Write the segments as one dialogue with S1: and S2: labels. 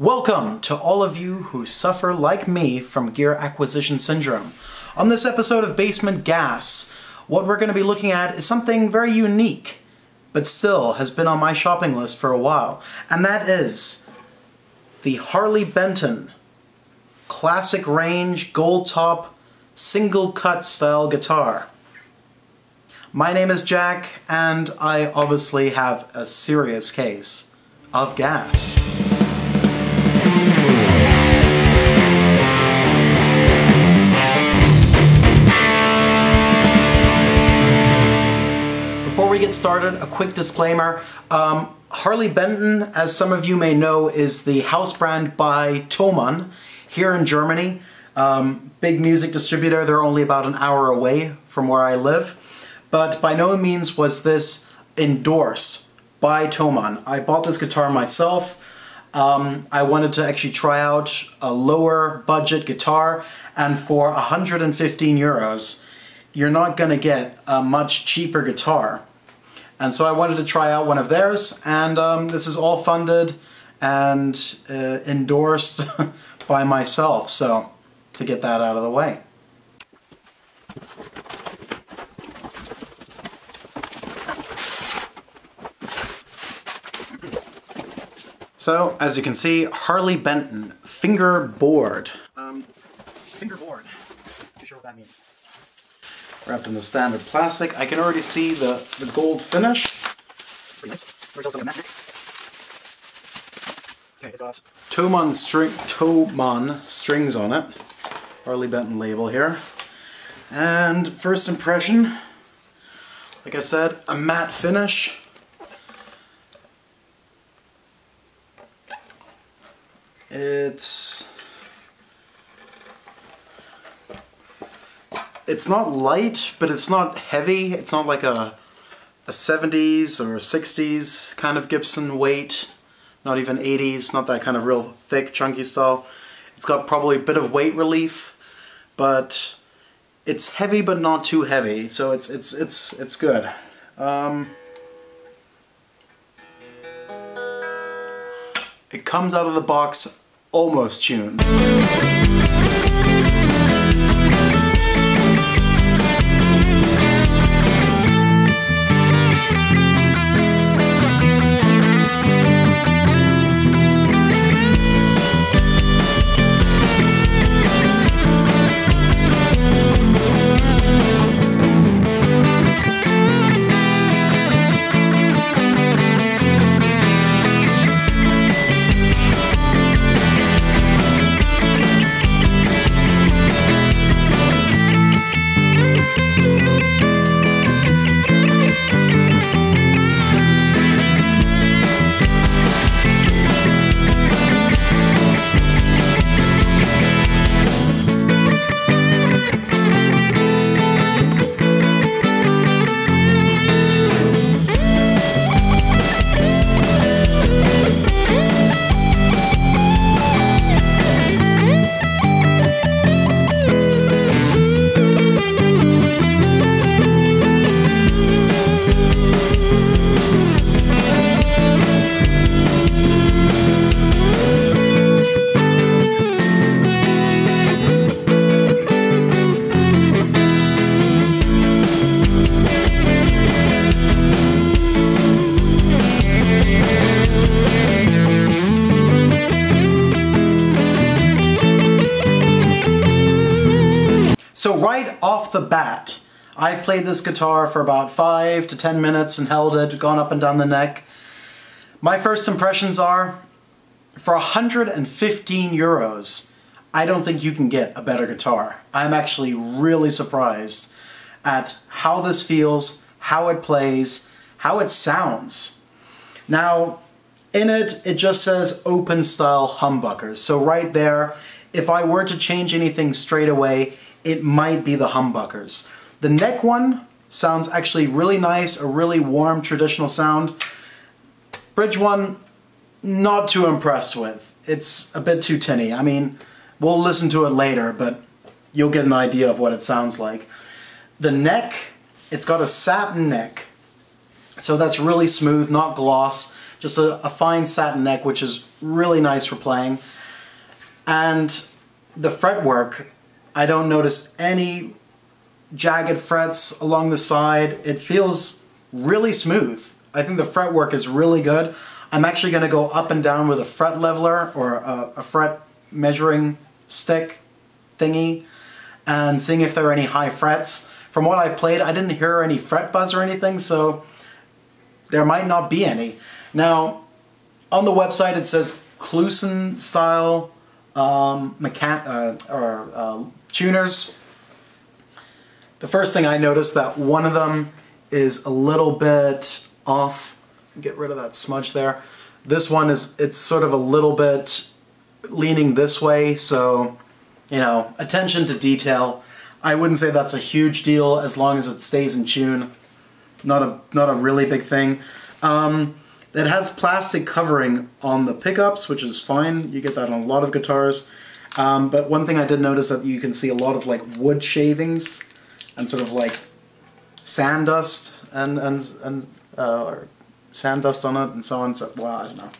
S1: Welcome to all of you who suffer like me from gear acquisition syndrome. On this episode of Basement Gas, what we're going to be looking at is something very unique, but still has been on my shopping list for a while, and that is the Harley Benton classic range gold top single cut style guitar. My name is Jack, and I obviously have a serious case of gas. Before we get started, a quick disclaimer. Um, Harley Benton, as some of you may know, is the house brand by Thomann here in Germany. Um, big music distributor, they're only about an hour away from where I live. But by no means was this endorsed by Thomann. I bought this guitar myself. Um, I wanted to actually try out a lower budget guitar and for 115 euros you're not going to get a much cheaper guitar. And so I wanted to try out one of theirs and um, this is all funded and uh, endorsed by myself so to get that out of the way. So, as you can see, Harley Benton fingerboard. Um, fingerboard. Not sure what that means. Wrapped in the standard plastic. I can already see the, the gold finish. Pretty nice. Where's also like a Okay, it's awesome. Thomann string, Thomann strings on it. Harley Benton label here. And first impression, like I said, a matte finish. It's it's not light, but it's not heavy. It's not like a a 70s or 60s kind of Gibson weight, not even 80s, not that kind of real thick, chunky style. It's got probably a bit of weight relief, but it's heavy but not too heavy, so it's it's it's it's good. Um, it comes out of the box almost tuned. So right off the bat, I've played this guitar for about five to ten minutes and held it, gone up and down the neck. My first impressions are, for 115 euros, I don't think you can get a better guitar. I'm actually really surprised at how this feels, how it plays, how it sounds. Now, in it, it just says open style humbuckers. So right there, if I were to change anything straight away, it might be the humbuckers. The neck one sounds actually really nice, a really warm traditional sound. Bridge one, not too impressed with. It's a bit too tinny. I mean, we'll listen to it later, but you'll get an idea of what it sounds like. The neck, it's got a satin neck, so that's really smooth, not gloss. Just a, a fine satin neck, which is really nice for playing. And the fretwork, I don't notice any jagged frets along the side. It feels really smooth. I think the fretwork is really good. I'm actually going to go up and down with a fret leveler or a, a fret measuring stick thingy and seeing if there are any high frets. From what I've played, I didn't hear any fret buzz or anything, so there might not be any. Now, on the website it says Kluson style um, mechan uh, or uh, tuners. The first thing I noticed that one of them is a little bit off. Get rid of that smudge there. This one is, it's sort of a little bit leaning this way, so, you know, attention to detail. I wouldn't say that's a huge deal as long as it stays in tune. Not a, not a really big thing. Um, it has plastic covering on the pickups, which is fine. You get that on a lot of guitars. Um, but one thing I did notice that you can see a lot of like wood shavings and sort of like sand dust and and and uh, sand dust on it and so on. So well, I don't know.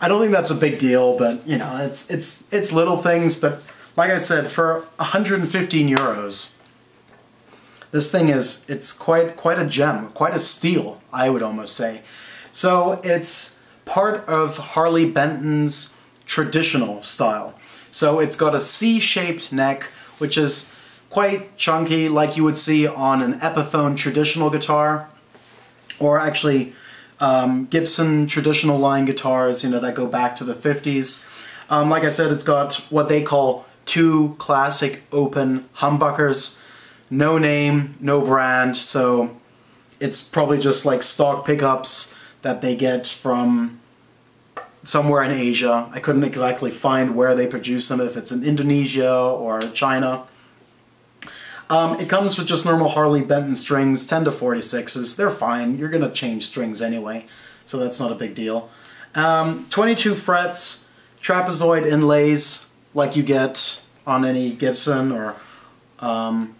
S1: I don't think that's a big deal, but you know, it's it's it's little things. But like I said, for 115 euros, this thing is it's quite quite a gem, quite a steal, I would almost say. So it's part of Harley Benton's traditional style. So it's got a C-shaped neck, which is quite chunky like you would see on an Epiphone traditional guitar, or actually um, Gibson traditional line guitars, you know, that go back to the 50s. Um, like I said, it's got what they call two classic open humbuckers. No name, no brand, so it's probably just like stock pickups that they get from somewhere in Asia. I couldn't exactly find where they produce them, if it's in Indonesia or China. Um, it comes with just normal Harley Benton strings, 10 to 46s. They're fine. You're going to change strings anyway, so that's not a big deal. Um, 22 frets, trapezoid inlays like you get on any Gibson or um,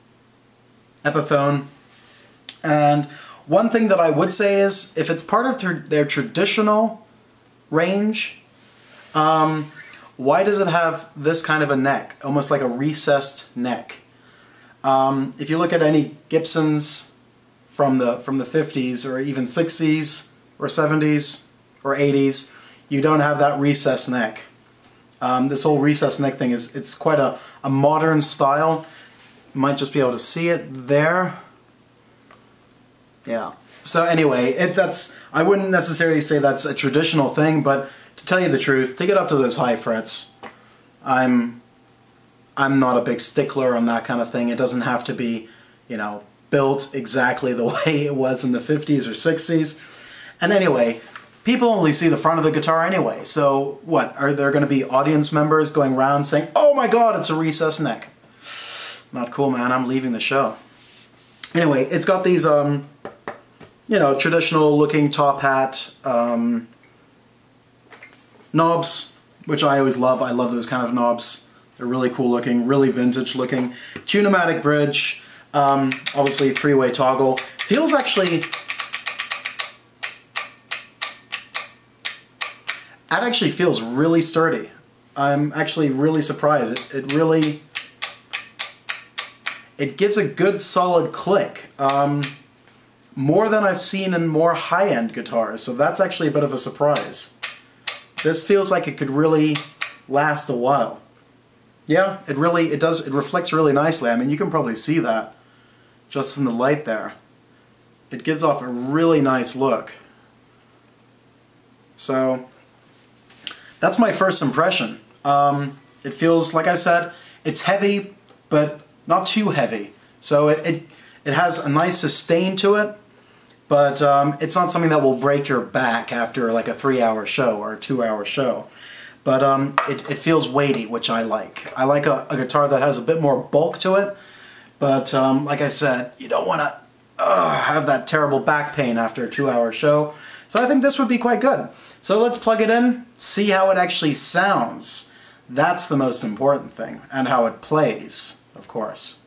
S1: Epiphone. And one thing that I would say is if it's part of their, their traditional range, um, why does it have this kind of a neck? Almost like a recessed neck. Um, if you look at any Gibsons from the, from the 50s or even 60s or 70s or 80s, you don't have that recessed neck. Um, this whole recessed neck thing is it's quite a, a modern style. You might just be able to see it there. Yeah. So anyway, it, that's I wouldn't necessarily say that's a traditional thing, but to tell you the truth, to get up to those high frets, I'm I'm not a big stickler on that kind of thing. It doesn't have to be, you know, built exactly the way it was in the 50s or 60s. And anyway, people only see the front of the guitar anyway. So what, are there going to be audience members going around saying, oh my god, it's a recessed neck? Not cool, man. I'm leaving the show. Anyway, it's got these, um, you know, traditional looking top hat um, knobs, which I always love. I love those kind of knobs. They're really cool looking, really vintage looking. Tune-o-matic bridge, um, obviously three-way toggle. Feels actually... That actually feels really sturdy. I'm actually really surprised. It, it really... It gives a good solid click. Um, more than I've seen in more high-end guitars, so that's actually a bit of a surprise. This feels like it could really last a while. Yeah, it really, it does, it reflects really nicely. I mean, you can probably see that just in the light there. It gives off a really nice look. So, that's my first impression. Um, it feels, like I said, it's heavy, but not too heavy. So it, it, it has a nice sustain to it, but um, it's not something that will break your back after like a three hour show or a two hour show. But um, it, it, feels weighty, which I like. I like a, a, guitar that has a bit more bulk to it, but um, like I said, you don't want to uh, have that terrible back pain after a two hour show. So I think this would be quite good. So let's plug it in, see how it actually sounds. That's the most important thing, and how it plays, of course.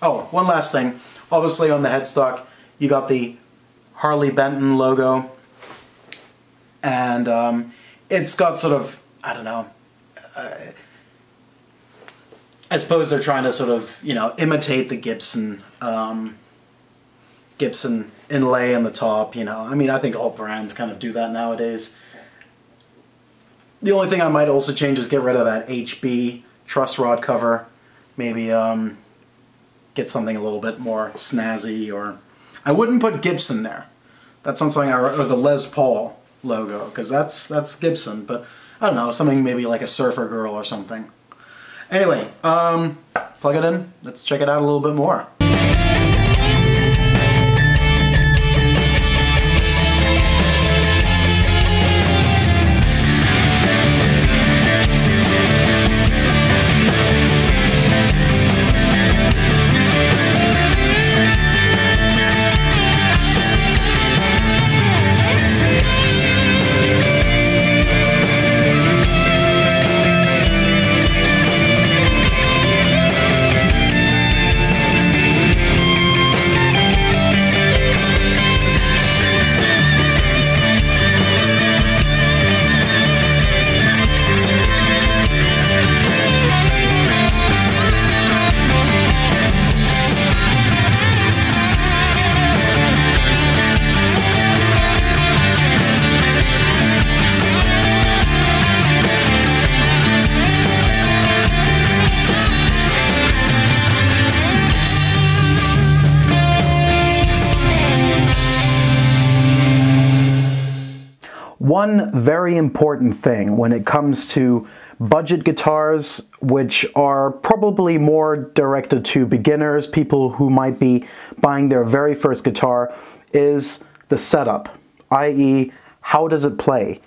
S1: Oh, one last thing. Obviously on the headstock, you got the Harley Benton logo. and um, it's got sort of I don't know. Uh, I suppose they're trying to sort of you know imitate the Gibson um, Gibson inlay on the top. You know, I mean, I think all brands kind of do that nowadays. The only thing I might also change is get rid of that HB truss rod cover. Maybe um, get something a little bit more snazzy, or I wouldn't put Gibson there. That's not something I or the Les Paul logo because that's that's Gibson, but I don't know something maybe like a Surfer Girl or something. Anyway, um, plug it in. Let's check it out a little bit more. One very important thing when it comes to budget guitars, which are probably more directed to beginners, people who might be buying their very first guitar, is the setup, i.e. how does it play?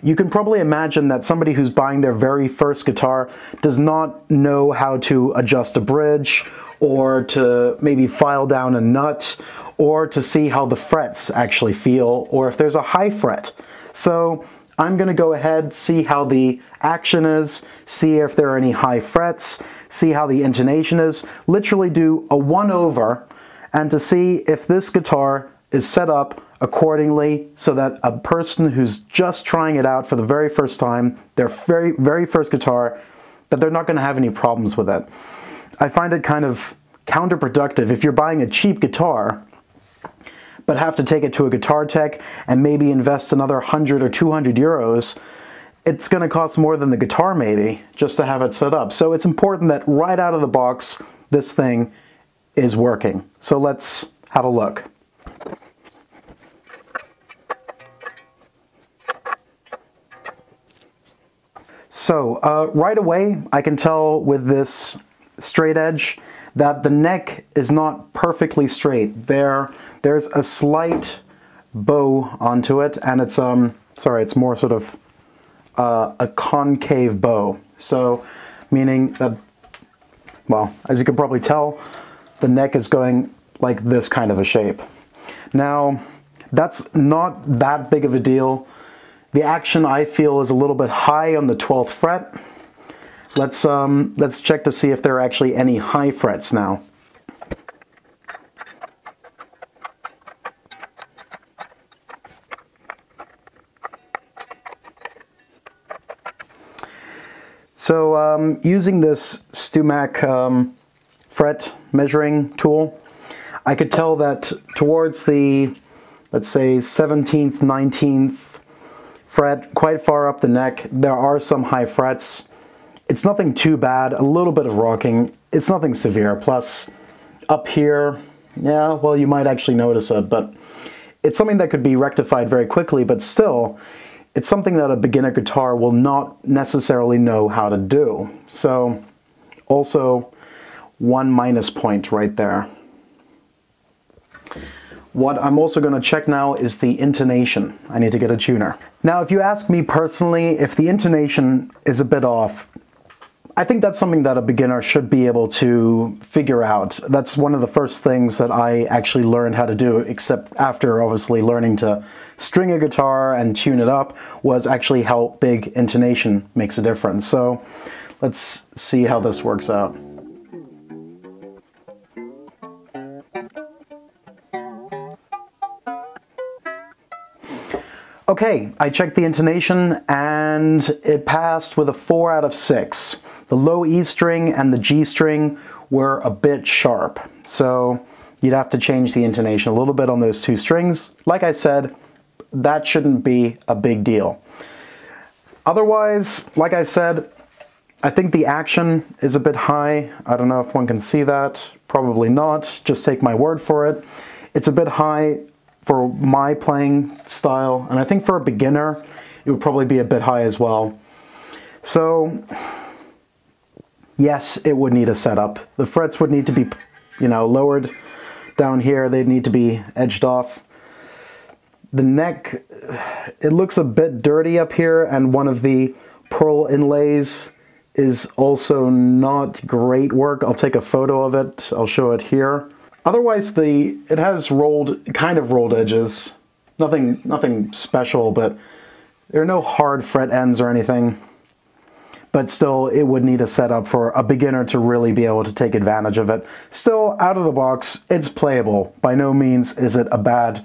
S1: You can probably imagine that somebody who's buying their very first guitar does not know how to adjust a bridge or to maybe file down a nut or to see how the frets actually feel or if there's a high fret. So I'm going to go ahead, see how the action is, see if there are any high frets, see how the intonation is, literally do a one over and to see if this guitar is set up accordingly so that a person who's just trying it out for the very first time, their very, very first guitar, that they're not going to have any problems with it. I find it kind of counterproductive if you're buying a cheap guitar but have to take it to a guitar tech and maybe invest another 100 or 200 euros, it's going to cost more than the guitar maybe just to have it set up. So it's important that right out of the box, this thing is working. So let's have a look. So uh, right away, I can tell with this straight edge that the neck is not perfectly straight. There, there's a slight bow onto it, and it's um sorry, it's more sort of uh, a concave bow. So, meaning that, well, as you can probably tell, the neck is going like this kind of a shape. Now, that's not that big of a deal. The action I feel is a little bit high on the 12th fret. Let's, um, let's check to see if there are actually any high frets now. So um, using this StewMac um, fret measuring tool, I could tell that towards the, let's say, 17th, 19th fret, quite far up the neck, there are some high frets. It's nothing too bad, a little bit of rocking. It's nothing severe. Plus, up here, yeah, well, you might actually notice it, but it's something that could be rectified very quickly, but still, it's something that a beginner guitar will not necessarily know how to do. So, also, one minus point right there. What I'm also going to check now is the intonation. I need to get a tuner. Now, if you ask me personally, if the intonation is a bit off, I think that's something that a beginner should be able to figure out. That's one of the first things that I actually learned how to do, except after obviously learning to string a guitar and tune it up, was actually how big intonation makes a difference. So let's see how this works out. Okay, I checked the intonation and it passed with a 4 out of 6. The low E string and the G string were a bit sharp, so you'd have to change the intonation a little bit on those two strings. Like I said, that shouldn't be a big deal. Otherwise, like I said, I think the action is a bit high. I don't know if one can see that. Probably not. Just take my word for it. It's a bit high for my playing style, and I think for a beginner, it would probably be a bit high as well. So, yes, it would need a setup. The frets would need to be, you know, lowered down here. They'd need to be edged off. The neck, it looks a bit dirty up here, and one of the pearl inlays is also not great work. I'll take a photo of it. I'll show it here. Otherwise, the it has rolled, kind of rolled edges. Nothing, nothing special, but there are no hard fret ends or anything. But still, it would need a setup for a beginner to really be able to take advantage of it. Still, out of the box, it's playable. By no means is it a bad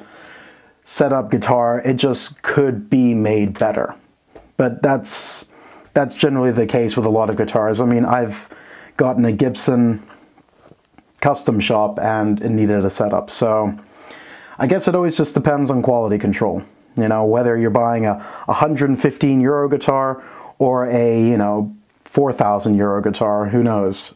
S1: setup guitar. It just could be made better. But that's that's generally the case with a lot of guitars. I mean, I've gotten a Gibson custom shop and it needed a setup. So I guess it always just depends on quality control. You know, whether you're buying a 115 euro guitar or a, you know, 4,000 euro guitar, who knows?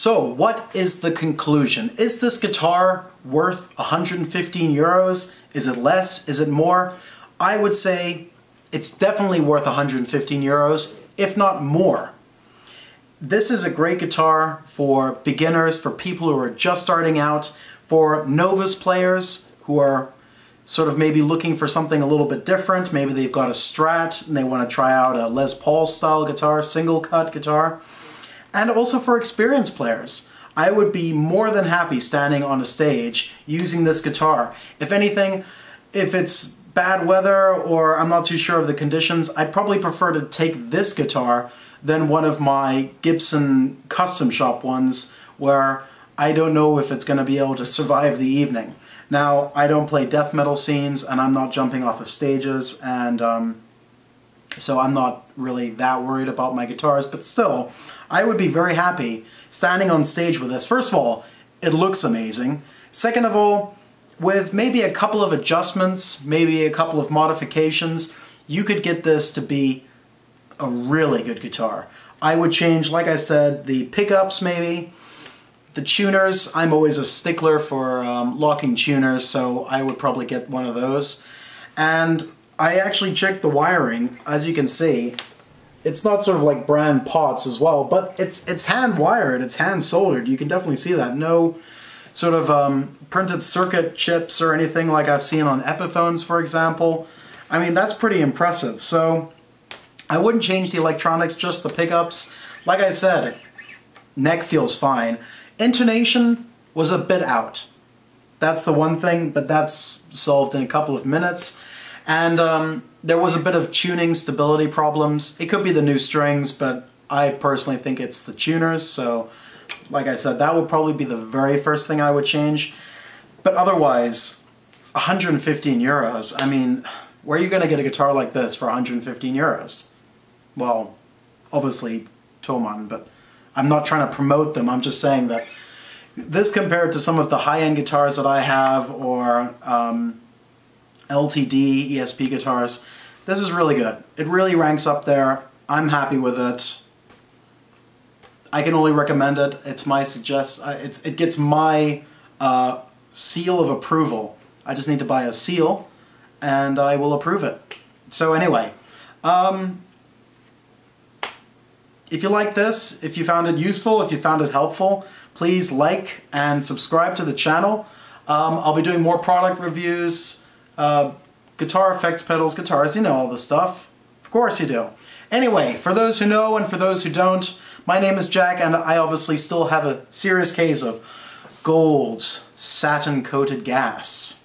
S1: So what is the conclusion? Is this guitar worth 115 euros? Is it less? Is it more? I would say it's definitely worth 115 euros, if not more. This is a great guitar for beginners, for people who are just starting out, for novice players who are sort of maybe looking for something a little bit different. Maybe they've got a Strat and they want to try out a Les Paul style guitar, single cut guitar and also for experienced players. I would be more than happy standing on a stage using this guitar. If anything, if it's bad weather or I'm not too sure of the conditions, I'd probably prefer to take this guitar than one of my Gibson custom shop ones where I don't know if it's going to be able to survive the evening. Now, I don't play death metal scenes and I'm not jumping off of stages and um, so I'm not really that worried about my guitars, but still, I would be very happy standing on stage with this. First of all, it looks amazing. Second of all, with maybe a couple of adjustments, maybe a couple of modifications, you could get this to be a really good guitar. I would change, like I said, the pickups maybe, the tuners. I'm always a stickler for um, locking tuners, so I would probably get one of those. And I actually checked the wiring. As you can see, it's not sort of like brand pots as well, but it's it's hand wired, it's hand soldered. You can definitely see that. No sort of um, printed circuit chips or anything like I've seen on Epiphones, for example. I mean, that's pretty impressive. So I wouldn't change the electronics, just the pickups. Like I said, neck feels fine. Intonation was a bit out. That's the one thing, but that's solved in a couple of minutes. And um, there was a bit of tuning stability problems. It could be the new strings, but I personally think it's the tuners, so like I said, that would probably be the very first thing I would change. But otherwise, 115 euros, I mean, where are you going to get a guitar like this for 115 euros? Well, obviously Thomann, but I'm not trying to promote them, I'm just saying that this compared to some of the high-end guitars that I have or um, LTD ESP guitars, this is really good. It really ranks up there. I'm happy with it. I can only recommend it. It's my suggest. Uh, it's, it gets my uh, seal of approval. I just need to buy a seal, and I will approve it. So anyway, um, if you like this, if you found it useful, if you found it helpful, please like and subscribe to the channel. Um, I'll be doing more product reviews, uh, guitar effects, pedals, guitars, you know all this stuff. Of course you do. Anyway, for those who know and for those who don't, my name is Jack and I obviously still have a serious case of gold satin coated gas.